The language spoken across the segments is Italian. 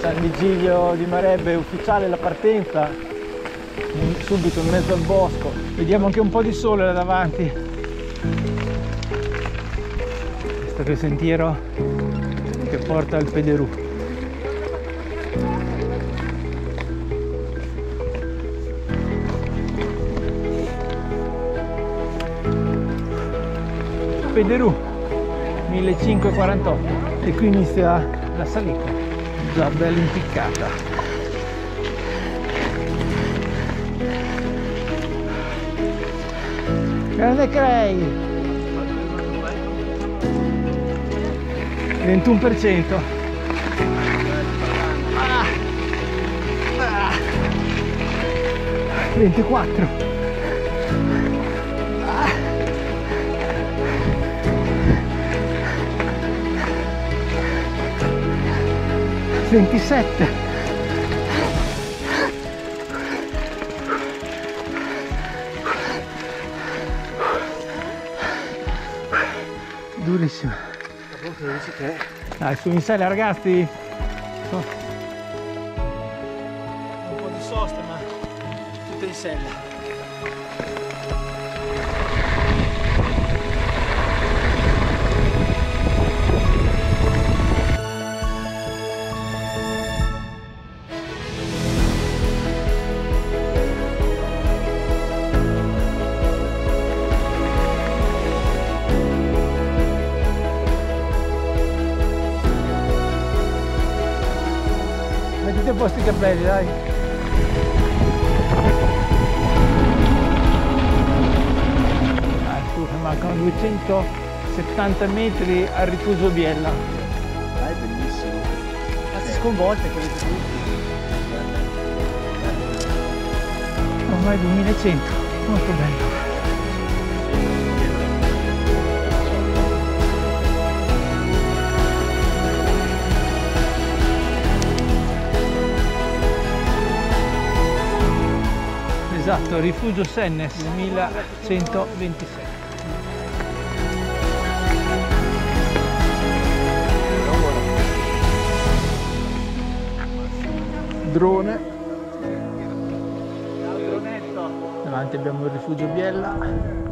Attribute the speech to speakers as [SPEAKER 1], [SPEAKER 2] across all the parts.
[SPEAKER 1] San Vigilio di Marebbe ufficiale la partenza, in- subito in mezzo al bosco. Vediamo anche un po' di sole là davanti. Questo è il sentiero che porta al Pederù. Pederù 1548 e qui inizia la salita già bella impiccata. Grande Cray 21% Ah. Ah. 24 27 durissimo. Dai su in sella ragazzi. Un po' di sosta ma tutto in sella mettete a posto i capelli dai Ah, mancano 270 metri al rifugio Biella.
[SPEAKER 2] Ah, è bellissimo.
[SPEAKER 1] Cazzo sconvolte quelle ormai 2100 molto bello esatto rifugio Sennes 2126
[SPEAKER 2] Drone.
[SPEAKER 1] davanti abbiamo il rifugio Biella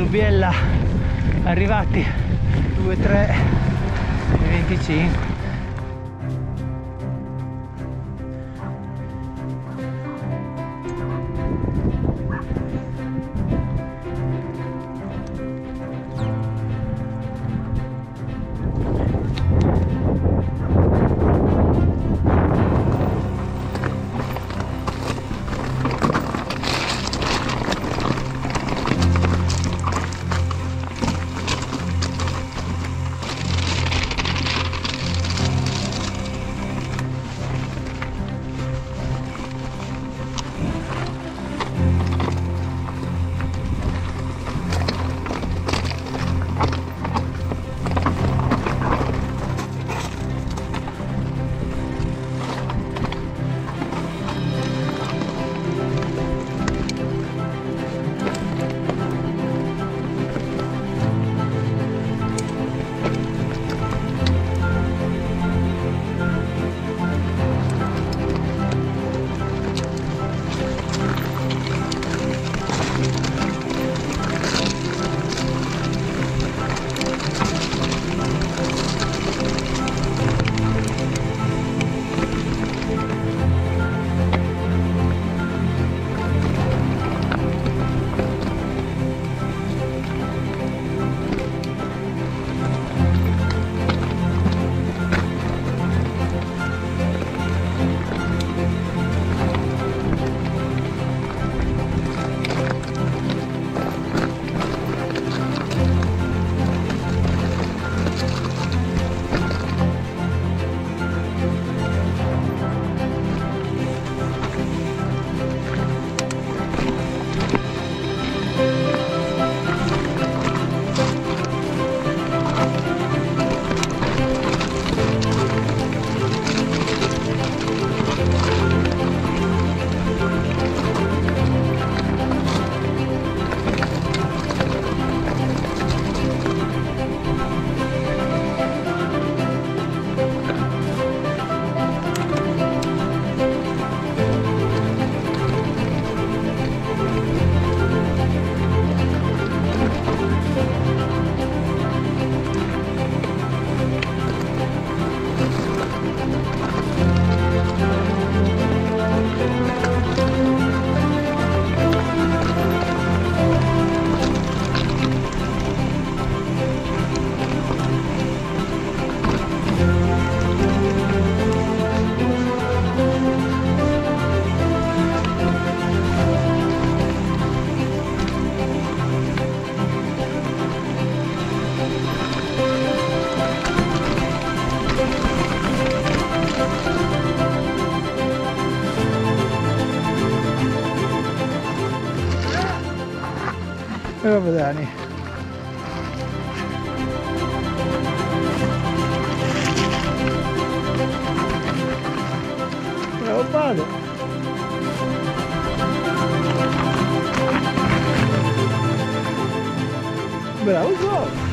[SPEAKER 1] rifugio Biella arrivati. 2 3 e 25 bây giờ này Leopardo. Bravo, João!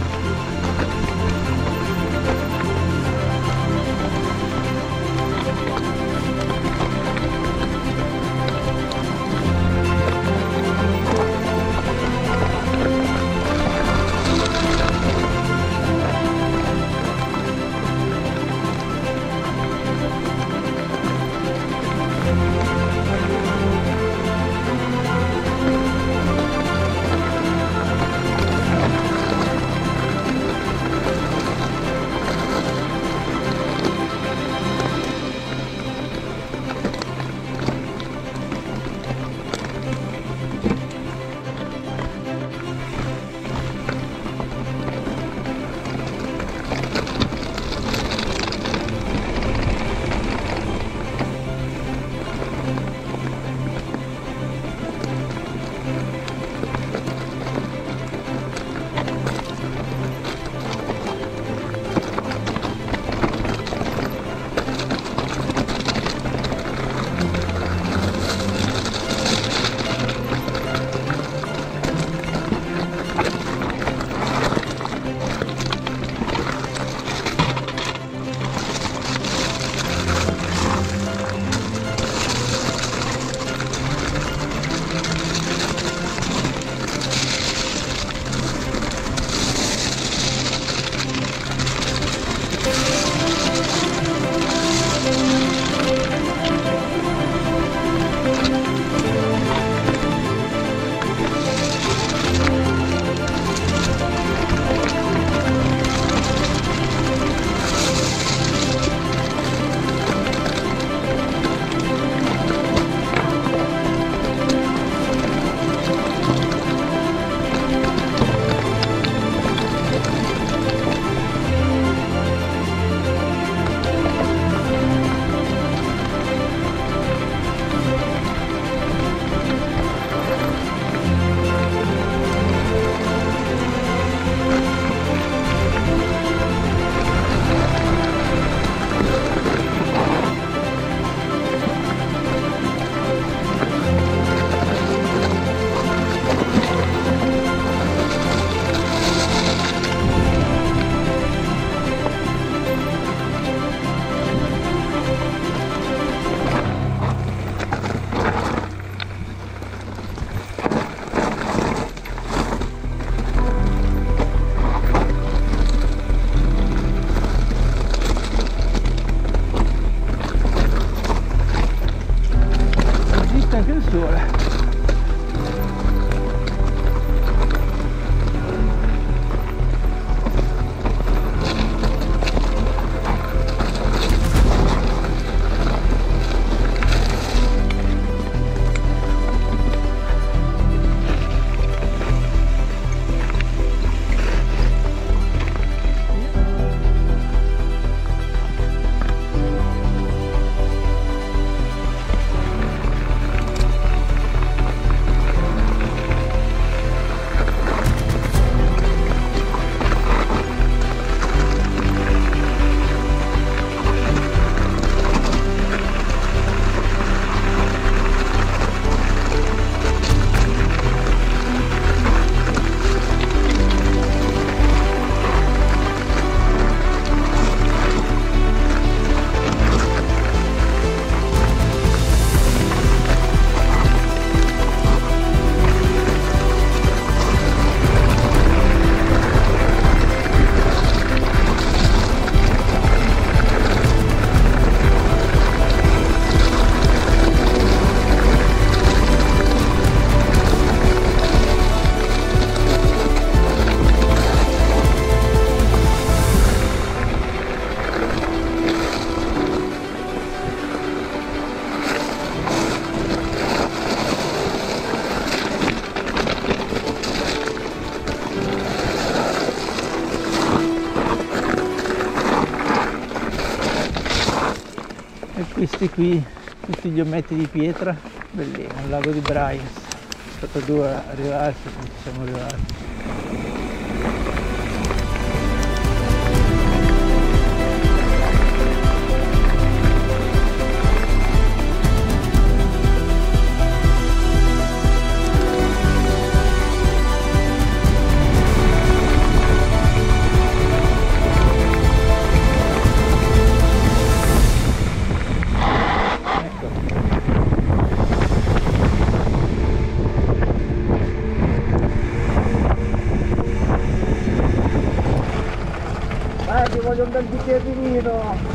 [SPEAKER 1] Gio. questi qui tutti gli ometti di pietra bellino il lago di Bryans aspetta due a arrivarci, non siamo arrivati.
[SPEAKER 2] que he vivido.